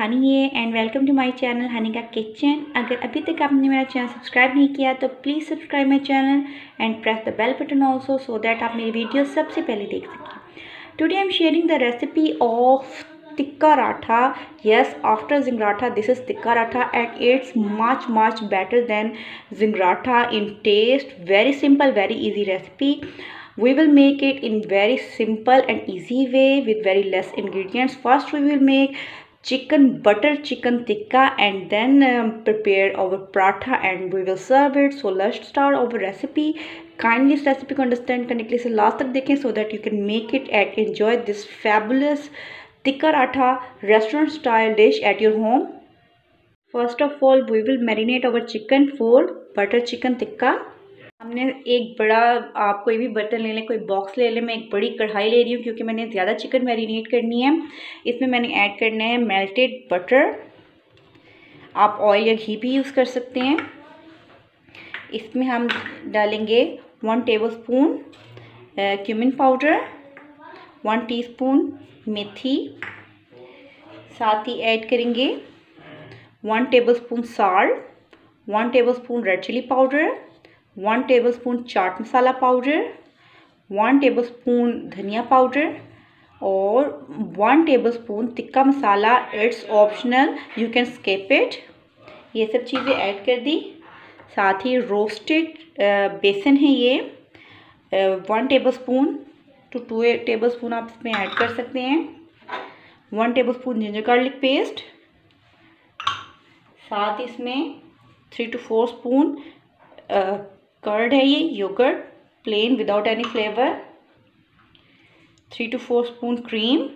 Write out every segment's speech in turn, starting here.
हनी है and welcome to my channel Honey का kitchen अगर अभी तक आपने मेरा चैनल सब्सक्राइब नहीं किया तो please subscribe my channel and press the bell button also so that आप मेरी वीडियो सबसे पहले देख सकें। Today I am sharing the recipe of tikka paratha yes after जिंगराठा this is tikka paratha and it's much much better than जिंगराठा in taste very simple very easy recipe we will make it in very simple and easy way with very less ingredients first we will make chicken butter chicken tikka and then um, prepare our paratha and we will serve it so let's start our recipe kindly इस recipe को understand करने के लिए से last तक देखें so that you can make it and enjoy this fabulous tikka ratha restaurant style dish at your home first of all we will marinate our chicken for butter chicken tikka हमने एक बड़ा, आप कोई भी बर्तन ले लें, कोई बॉक्स ले लें, मैं एक बड़ी कढ़ाई ले रही हूँ क्योंकि मैंने ज़्यादा चिकन मैरिनेट करनी है। इसमें मैंने ऐड करना है मेल्टेड बटर आप ऑयल या घी भी यूज़ कर सकते हैं। इसमें हम डालेंगे one tablespoon cumin powder one teaspoon मेथी। साथ ही ऐड करेंगे one tablespoon salt one tablespoon red chilli powder one tablespoon chaat masala powder, one tablespoon धनिया पाउडर और one tablespoon tikka masala, it's optional you can skip it ये सब चीज़ें add कर दी। साथ ही रोस्टेड बेसन है ये। One tablespoon two two tablespoon आप इसमें ऐड कर सकते हैं। One tablespoon ginger garlic paste साथ इसमें three to four spoon curd है ये yogurt plain without any flavour three to four spoon cream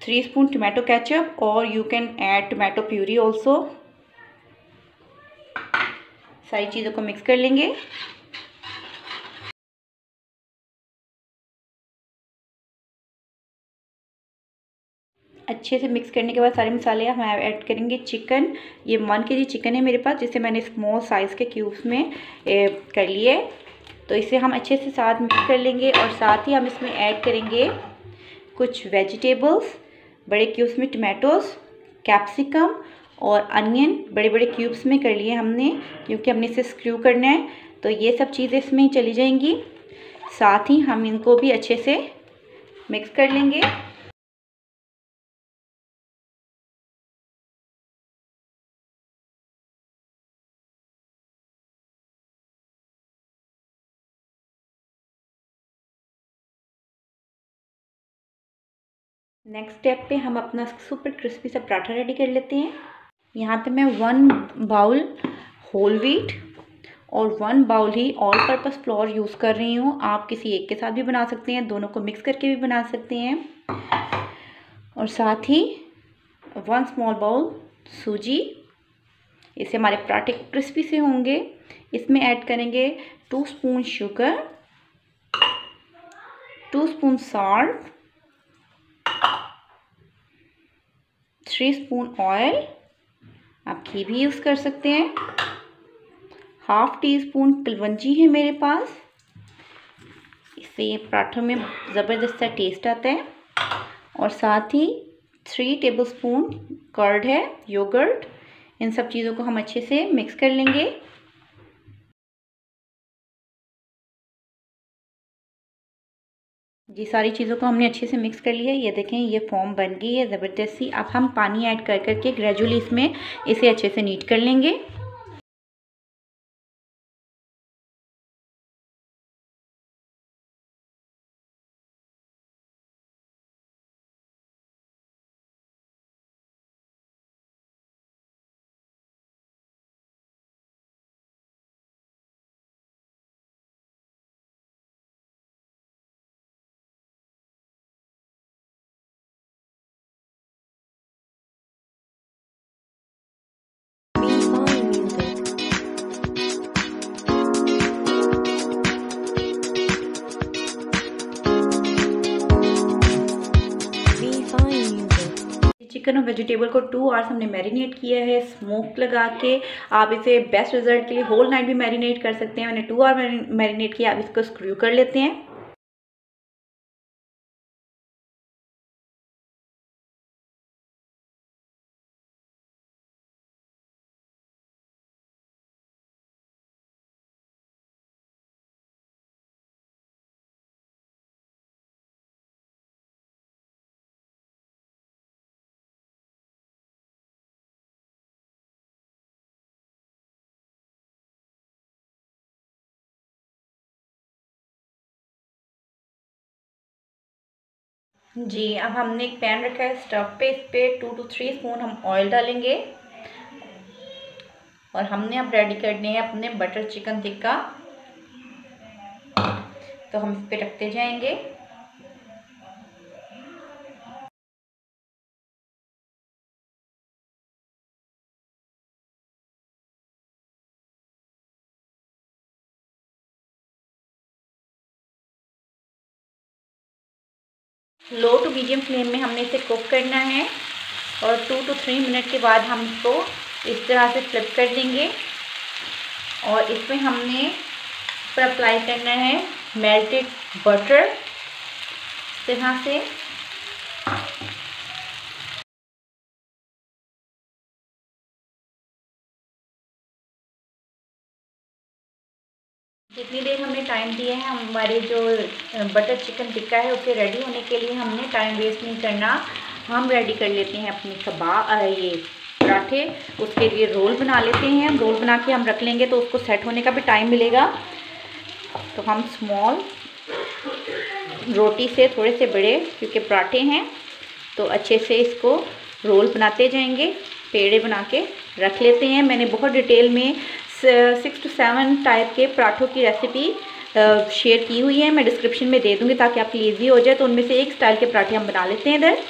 three spoon tomato ketchup और you can add tomato puree also सारी चीज़ों को मिक्स कर लेंगे। अच्छे से मिक्स करने के बाद सारे मसाले हम ऐड करेंगे चिकन ये वन के जी चिकन है मेरे पास, जिसे मैंने स्मॉल साइज़ के क्यूब्स में कर लिए तो इसे हम अच्छे से साथ मिक्स कर लेंगे और साथ ही हम इसमें ऐड करेंगे कुछ वेजिटेबल्स बड़े क्यूब्स में टमाटोज़ कैप्सिकम और अनियन बड़े बड़े क्यूब्स में कर लिए हमने, क्योंकि हमने इसे स्क्रू करना है। तो ये सब चीज़ें इसमें चली जाएँगी। साथ ही हम इनको भी अच्छे से मिक्स कर लेंगे। नेक्स्ट स्टेप पे हम अपना सुपर क्रिस्पी सा पराठा रेडी कर लेते हैं। यहाँ पे मैं वन बाउल होल व्हीट और वन बाउल ही ऑल पर्पस फ्लोर यूज़ कर रही हूँ। आप किसी एक के साथ भी बना सकते हैं, दोनों को मिक्स करके भी बना सकते हैं। और साथ ही वन स्मॉल बाउल सूजी इससे हमारे पराठे क्रिस्पी से होंगे। इसमें ऐड करेंगे two spoon sugar two spoon salt three spoon oil आप घी भी यूज़ कर सकते हैं। हाफ़ टी स्पून कलवंजी है मेरे पास। इससे पराठों में ज़बरदस्त सा टेस्ट आता है। और साथ ही थ्री टेबल स्पून कर्ड है योगर्ट इन सब चीज़ों को हम अच्छे से मिक्स कर लेंगे। जी, सारी चीज़ों को हमने अच्छे से मिक्स कर लिया है। ये देखें, ये फॉर्म बन गई है, ज़बरदस्ती। अब हम पानी ऐड कर करके ग्रेजुअली इसमें इसे अच्छे से नीट कर लेंगे। और वेजिटेबल को टू आवर्स हमने मैरिनेट किया है स्मोक लगा के। आप इसे बेस्ट रिज़ल्ट के लिए होल नाइट भी मैरिनेट कर सकते हैं। मैंने टू आवर मैरिनेट किया, आप इसको स्क्रू कर लेते हैं। जी, अब हमने एक पैन रखा है स्टव पे, इस पर टू टू थ्री स्पून हम ऑयल डालेंगे। और हमने अब रेडी करने हैं अपने बटर चिकन टिक्का तो हम इस पर रखते जाएँगे। लो टू मीडियम फ्लेम में हमने इसे कुक करना है और टू टू थ्री मिनट के बाद हम इसको इस तरह से फ्लिप कर देंगे और इसमें हमने पर अप्लाई करना है मेल्टेड बटर इस तरह से। जितनी देर हमने टाइम दिया है, हमारे जो बटर चिकन टिक्का है, उसे रेडी होने के लिए हमने टाइम वेस्ट नहीं करना। हम रेडी कर लेते हैं अपने कबाब ये पराठे, उसके लिए रोल बना लेते हैं। हम रोल बना के हम रख लेंगे तो उसको सेट होने का भी टाइम मिलेगा। तो हम स्मॉल रोटी से थोड़े से बड़े, क्योंकि पराठे हैं तो अच्छे से इसको रोल बनाते जाएँगे। पेड़े बना के रख लेते हैं। मैंने बहुत डिटेल में सिक्स टू सेवन टाइप के पराठों की रेसिपी शेयर की हुई है। मैं डिस्क्रिप्शन में दे दूँगी ताकि आपकी ईजी हो जाए। तो उनमें से एक स्टाइल के पराठे हम बना लेते हैं इधर।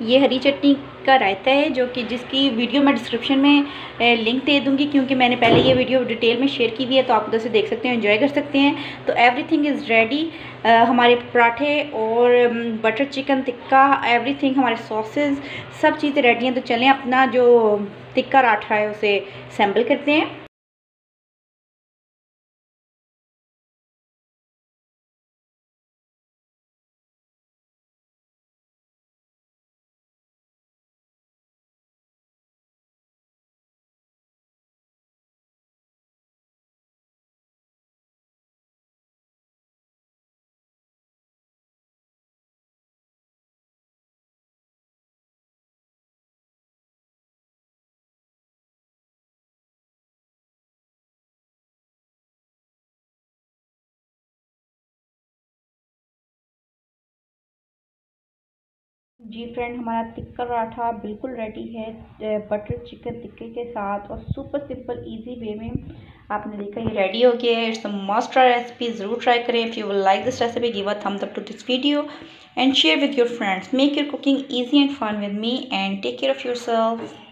ये हरी चटनी का रायता है, जो कि जिसकी वीडियो मैं डिस्क्रिप्शन में लिंक दे दूँगी, क्योंकि मैंने पहले ये वीडियो डिटेल में शेयर की हुई है तो आप उधर से देख सकते हैं एंजॉय कर सकते हैं। तो एवरीथिंग इज़ रेडी हमारे पराठे और बटर चिकन टिक्का एवरीथिंग हमारे सॉसेज सब चीज़ें रेडी हैं। तो चलें अपना जो टिक्का राठा है, उसे सैंपल करते हैं। जी फ्रेंड हमारा टिक्का पराठा बिल्कुल रेडी है बटर चिकन टिक्के के साथ और सुपर सिंपल इजी वे में आपने देखा ये रेडी हो गया है। इट्स मस्ट ट्राई रेसिपी ज़रूर ट्राई करें। If you will like this recipe give a thumbs up to this video and share with your friends make your cooking easy and fun with me and take care of yourself